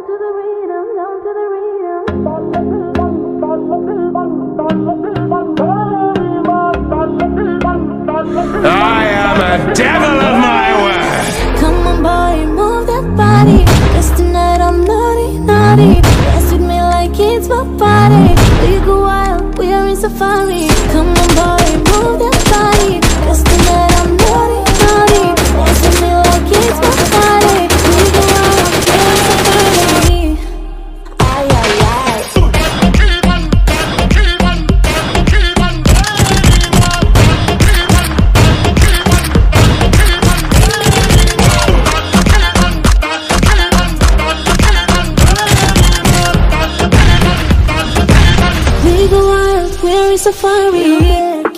down to the rhythm, down to the rhythm. I am a devil of my word. Come on, boy, move that body. Cause tonight I'm naughty, naughty. Dance with me like it's my party. We go wild, we are in safari. Come on, the wild, where is safari. fire? Yeah.